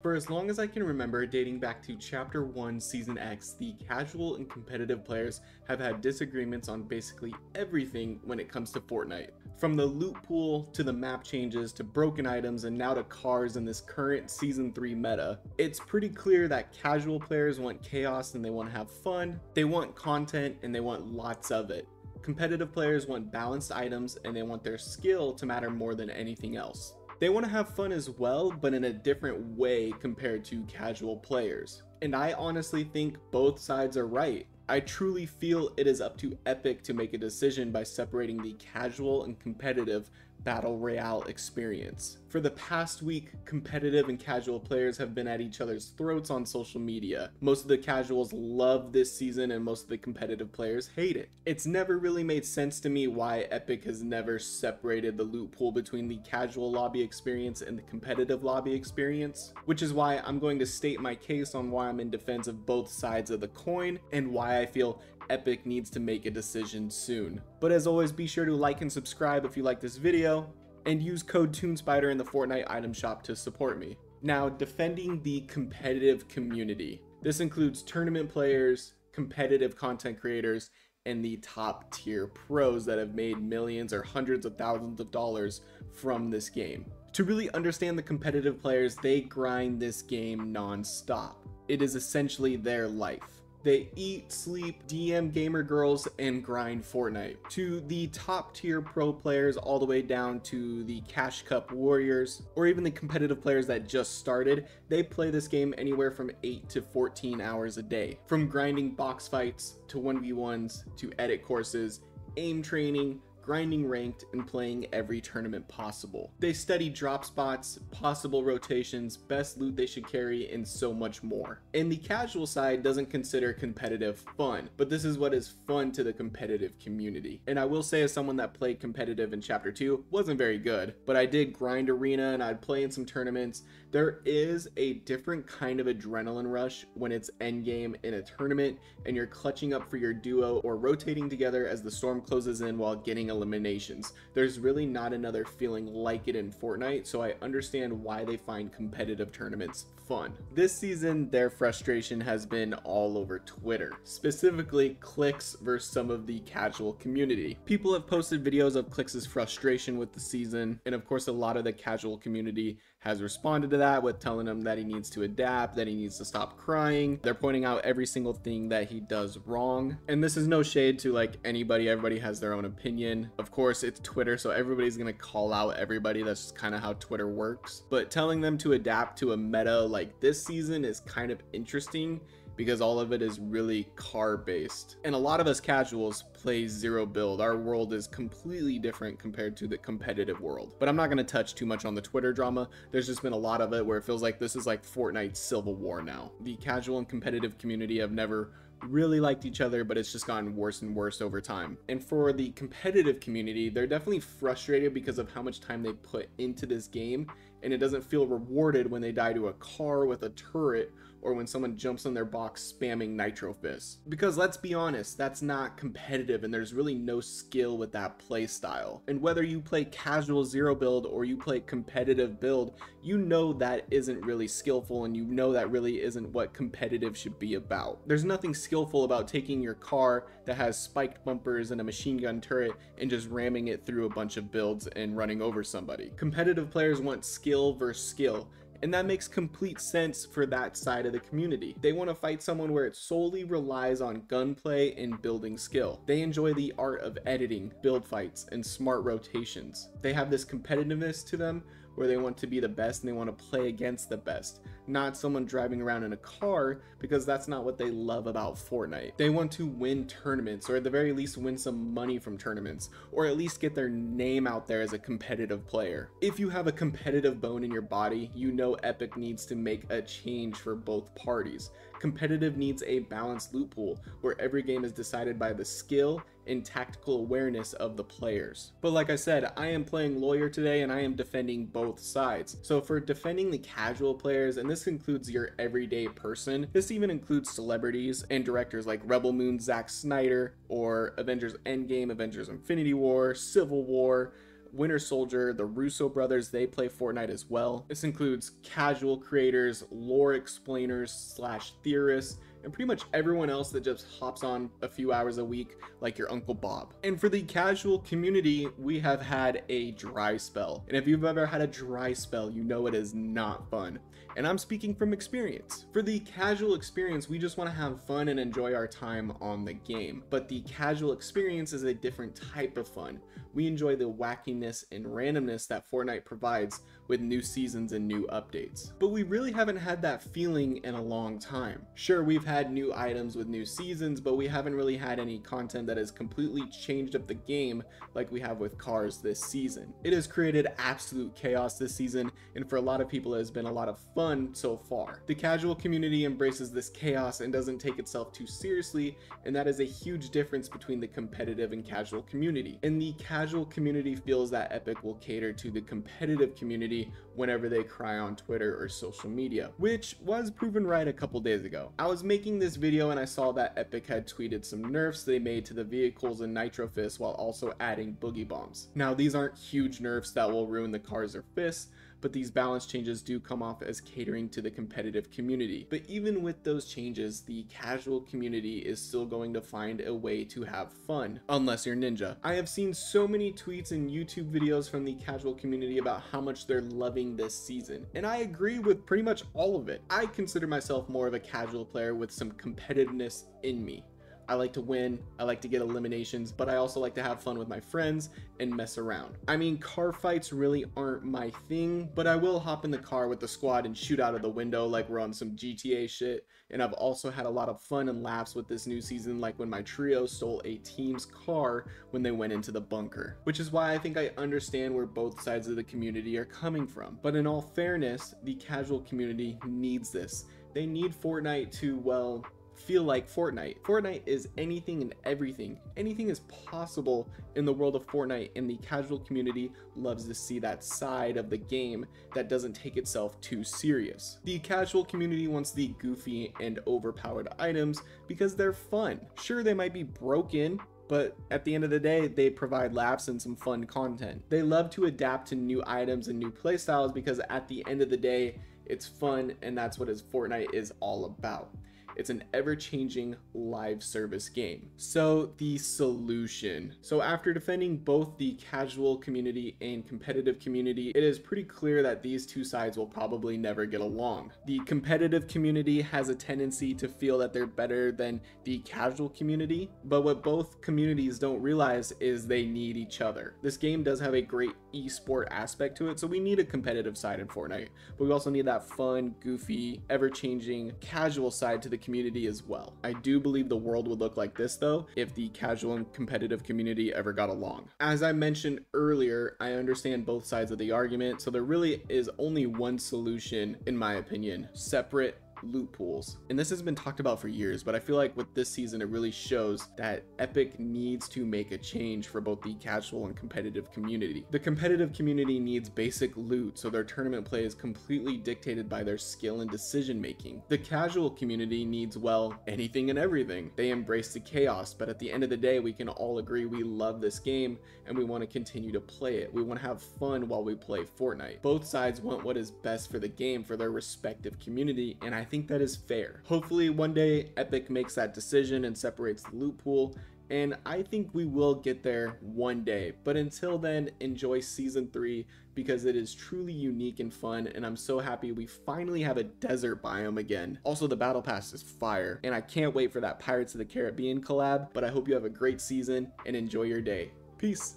For as long as I can remember, dating back to Chapter 1, Season X, the casual and competitive players have had disagreements on basically everything when it comes to Fortnite. From the loot pool, to the map changes, to broken items, and now to cars in this current Season 3 meta, it's pretty clear that casual players want chaos and they want to have fun, they want content, and they want lots of it. Competitive players want balanced items and they want their skill to matter more than anything else. They want to have fun as well, but in a different way compared to casual players. And I honestly think both sides are right. I truly feel it is up to Epic to make a decision by separating the casual and competitive battle royale experience. For the past week, competitive and casual players have been at each other's throats on social media. Most of the casuals love this season and most of the competitive players hate it. It's never really made sense to me why Epic has never separated the loot pool between the casual lobby experience and the competitive lobby experience, which is why I'm going to state my case on why I'm in defense of both sides of the coin and why I feel Epic needs to make a decision soon. But as always, be sure to like and subscribe if you like this video, and use code TuneSpider in the Fortnite item shop to support me. Now, defending the competitive community. This includes tournament players, competitive content creators, and the top tier pros that have made millions or hundreds of thousands of dollars from this game. To really understand the competitive players, they grind this game non-stop. It is essentially their life. They eat, sleep, DM gamer girls, and grind Fortnite. To the top tier pro players, all the way down to the Cash Cup Warriors, or even the competitive players that just started, they play this game anywhere from 8 to 14 hours a day. From grinding box fights, to 1v1s, to edit courses, aim training, grinding ranked, and playing every tournament possible. They study drop spots, possible rotations, best loot they should carry, and so much more. And the casual side doesn't consider competitive fun, but this is what is fun to the competitive community. And I will say as someone that played competitive in chapter 2, wasn't very good, but I did grind arena and I'd play in some tournaments. There is a different kind of adrenaline rush when it's endgame in a tournament and you're clutching up for your duo or rotating together as the storm closes in while getting a eliminations. There's really not another feeling like it in Fortnite, so I understand why they find competitive tournaments fun. This season, their frustration has been all over Twitter, specifically Clix versus some of the casual community. People have posted videos of Clix's frustration with the season, and of course a lot of the casual community has responded to that with telling him that he needs to adapt, that he needs to stop crying. They're pointing out every single thing that he does wrong. And this is no shade to like anybody, everybody has their own opinion. Of course, it's Twitter, so everybody's gonna call out everybody. That's just kind of how Twitter works. But telling them to adapt to a meta like this season is kind of interesting because all of it is really car based. And a lot of us casuals play zero build. Our world is completely different compared to the competitive world. But I'm not going to touch too much on the Twitter drama. There's just been a lot of it where it feels like this is like Fortnite's civil war now. The casual and competitive community have never really liked each other, but it's just gotten worse and worse over time. And for the competitive community, they're definitely frustrated because of how much time they put into this game, and it doesn't feel rewarded when they die to a car with a turret or when someone jumps on their box spamming Nitro Fist. Because let's be honest, that's not competitive and there's really no skill with that playstyle. And whether you play casual zero build or you play competitive build, you know that isn't really skillful and you know that really isn't what competitive should be about. There's nothing skillful about taking your car that has spiked bumpers and a machine gun turret and just ramming it through a bunch of builds and running over somebody. Competitive players want skill versus skill and that makes complete sense for that side of the community. They want to fight someone where it solely relies on gunplay and building skill. They enjoy the art of editing, build fights, and smart rotations. They have this competitiveness to them where they want to be the best and they want to play against the best, not someone driving around in a car because that's not what they love about Fortnite. They want to win tournaments or at the very least win some money from tournaments or at least get their name out there as a competitive player. If you have a competitive bone in your body, you know Epic needs to make a change for both parties. Competitive needs a balanced loot pool where every game is decided by the skill and tactical awareness of the players. But like I said, I am playing lawyer today and I am defending both sides. So for defending the casual players, and this includes your everyday person, this even includes celebrities and directors like Rebel Moon Zack Snyder or Avengers Endgame, Avengers Infinity War, Civil War, Winter Soldier, the Russo brothers, they play Fortnite as well. This includes casual creators, lore explainers slash theorists, and pretty much everyone else that just hops on a few hours a week like your Uncle Bob. And for the casual community, we have had a dry spell. And if you've ever had a dry spell, you know it is not fun. And I'm speaking from experience. For the casual experience, we just want to have fun and enjoy our time on the game. But the casual experience is a different type of fun. We enjoy the wackiness and randomness that Fortnite provides with new seasons and new updates. But we really haven't had that feeling in a long time. Sure, we've had new items with new seasons, but we haven't really had any content that has completely changed up the game like we have with cars this season. It has created absolute chaos this season, and for a lot of people it has been a lot of fun so far. The casual community embraces this chaos and doesn't take itself too seriously, and that is a huge difference between the competitive and casual community. And the casual community feels that Epic will cater to the competitive community whenever they cry on Twitter or social media, which was proven right a couple days ago. I was making this video and I saw that Epic had tweeted some nerfs they made to the vehicles in Nitro Fist while also adding boogie bombs. Now these aren't huge nerfs that will ruin the cars or fists, but these balance changes do come off as catering to the competitive community. But even with those changes, the casual community is still going to find a way to have fun, unless you're Ninja. I have seen so many tweets and YouTube videos from the casual community about how much they're loving this season, and I agree with pretty much all of it. I consider myself more of a casual player with some competitiveness in me. I like to win, I like to get eliminations, but I also like to have fun with my friends and mess around. I mean, car fights really aren't my thing, but I will hop in the car with the squad and shoot out of the window like we're on some GTA shit. And I've also had a lot of fun and laughs with this new season, like when my trio stole a team's car when they went into the bunker. Which is why I think I understand where both sides of the community are coming from. But in all fairness, the casual community needs this. They need Fortnite to, well, feel like Fortnite. Fortnite is anything and everything. Anything is possible in the world of Fortnite, and the casual community loves to see that side of the game that doesn't take itself too serious. The casual community wants the goofy and overpowered items because they're fun. Sure, they might be broken, but at the end of the day, they provide laughs and some fun content. They love to adapt to new items and new playstyles because at the end of the day, it's fun and that's what Fortnite is all about. It's an ever-changing live service game. So the solution. So after defending both the casual community and competitive community, it is pretty clear that these two sides will probably never get along. The competitive community has a tendency to feel that they're better than the casual community, but what both communities don't realize is they need each other. This game does have a great esport aspect to it, so we need a competitive side in Fortnite, but we also need that fun, goofy, ever-changing, casual side to the community as well. I do believe the world would look like this though if the casual and competitive community ever got along. As I mentioned earlier, I understand both sides of the argument, so there really is only one solution in my opinion, separate loot pools. And this has been talked about for years, but I feel like with this season, it really shows that Epic needs to make a change for both the casual and competitive community. The competitive community needs basic loot, so their tournament play is completely dictated by their skill and decision making. The casual community needs, well, anything and everything. They embrace the chaos, but at the end of the day, we can all agree we love this game and we want to continue to play it. We want to have fun while we play Fortnite. Both sides want what is best for the game for their respective community, and I think that is fair. Hopefully one day Epic makes that decision and separates the loot pool and I think we will get there one day. But until then, enjoy season 3 because it is truly unique and fun and I'm so happy we finally have a desert biome again. Also the battle pass is fire and I can't wait for that Pirates of the Caribbean collab, but I hope you have a great season and enjoy your day. Peace.